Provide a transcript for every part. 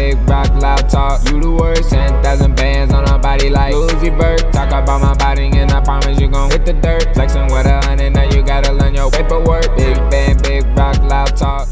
big rock, loud talk. You the worst. 10,000 bands on a body like Uzi Vert. Talk about my body and I promise you gon' hit the dirt. Flexing with a hundred, now you gotta learn your paperwork. Big band, big rock, loud talk.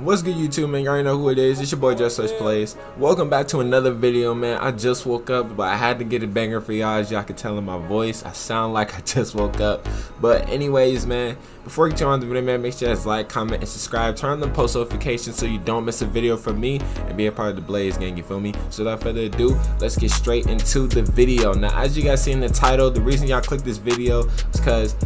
What's good YouTube man, you already know who it is, it's your boy Just Blaze Plays. Welcome back to another video man, I just woke up but I had to get a banger for y'all as y'all can tell in my voice, I sound like I just woke up. But anyways man, before you turn on the video man, make sure you guys like, comment, and subscribe, turn on the post notifications so you don't miss a video from me and be a part of the Blaze gang, you feel me? So without further ado, let's get straight into the video. Now as you guys see in the title, the reason y'all click this video is because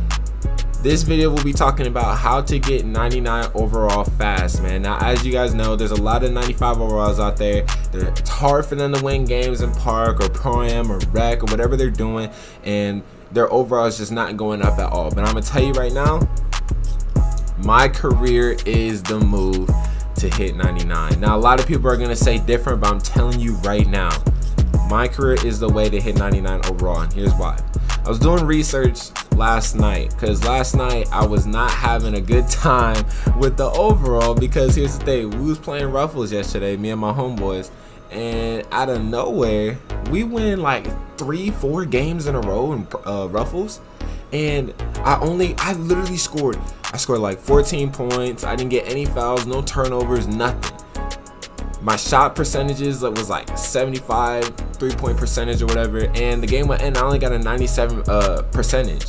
this video will be talking about how to get 99 overall fast, man. Now, as you guys know, there's a lot of 95 overalls out there. It's hard for them to win games in Park or Pro-Am or Rec or whatever they're doing, and their overall is just not going up at all. But I'm gonna tell you right now, my career is the move to hit 99. Now, a lot of people are gonna say different, but I'm telling you right now, my career is the way to hit 99 overall, and here's why. I was doing research last night because last night I was not having a good time with the overall because here's the thing we was playing ruffles yesterday me and my homeboys and out of nowhere we win like three four games in a row in uh, ruffles and I only I literally scored I scored like 14 points I didn't get any fouls no turnovers nothing my shot percentages was like 75 three point percentage or whatever and the game went in I only got a 97 uh percentage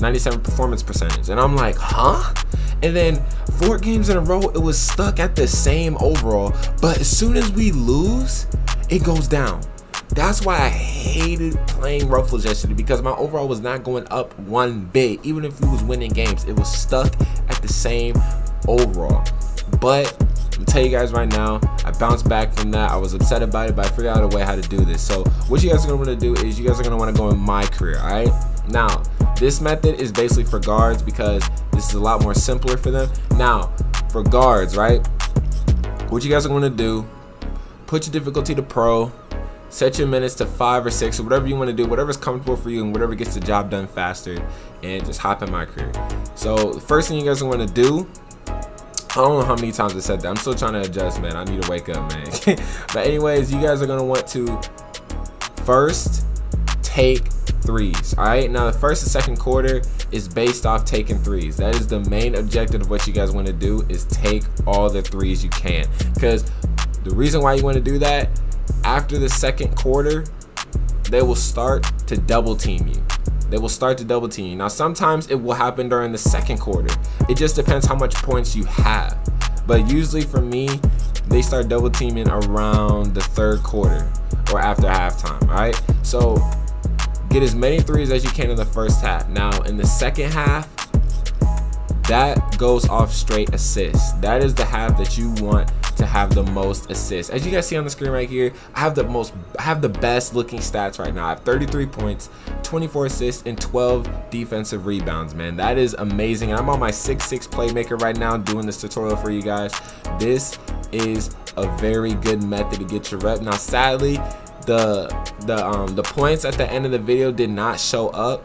97 performance percentage. And I'm like, huh? And then four games in a row, it was stuck at the same overall. But as soon as we lose, it goes down. That's why I hated playing Ruffles yesterday because my overall was not going up one bit. Even if we was winning games, it was stuck at the same overall. But I'm tell you guys right now, I bounced back from that. I was upset about it, but I figured out a way how to do this. So what you guys are gonna wanna do is you guys are gonna wanna go in my career, all right? Now, this method is basically for guards because this is a lot more simpler for them. Now, for guards, right? What you guys are to do, put your difficulty to pro, set your minutes to five or six or whatever you want to do, whatever's comfortable for you and whatever gets the job done faster, and just hop in my career. So the first thing you guys are to do I don't know how many times I said that. I'm still trying to adjust, man. I need to wake up, man. but anyways, you guys are gonna want to first take threes. All right, now the first and second quarter is based off taking threes. That is the main objective of what you guys want to do is take all the threes you can. Because the reason why you want to do that, after the second quarter, they will start to double team you. They will start to double team you. Now, sometimes it will happen during the second quarter. It just depends how much points you have. But usually for me, they start double teaming around the third quarter or after halftime, right? So Get as many threes as you can in the first half. Now, in the second half, that goes off straight assists. That is the half that you want to have the most assists. As you guys see on the screen right here, I have the most I have the best looking stats right now. I have 33 points, 24 assists, and 12 defensive rebounds, man. That is amazing. I'm on my 6'6 playmaker right now doing this tutorial for you guys. This is a very good method to get your rep. Now, sadly, the the um the points at the end of the video did not show up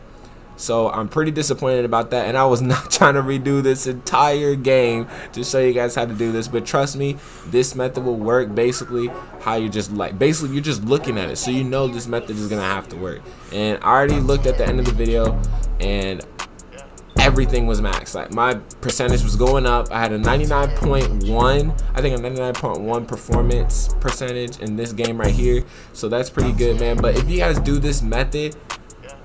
so I'm pretty disappointed about that and I was not trying to redo this entire game to show you guys how to do this but trust me this method will work basically how you just like basically you're just looking at it so you know this method is gonna have to work and I already looked at the end of the video and everything was max. Like my percentage was going up. I had a 99.1, I think a 99.1 performance percentage in this game right here. So that's pretty good, man. But if you guys do this method,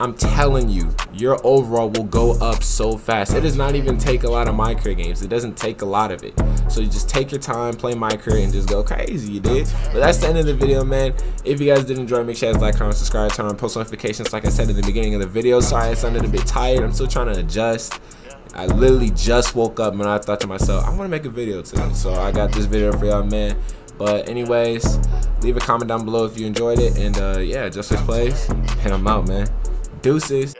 I'm telling you, your overall will go up so fast. It does not even take a lot of my career games. It doesn't take a lot of it. So you just take your time, play my career, and just go crazy, you did. But that's the end of the video, man. If you guys did enjoy, make sure guys like, comment, subscribe, turn on post notifications like I said at the beginning of the video. Sorry I sounded a bit tired. I'm still trying to adjust. I literally just woke up and I thought to myself, I want to make a video today. So I got this video for y'all, man. But anyways, leave a comment down below if you enjoyed it. And uh, yeah, just plays. And I'm out, man. Deuces.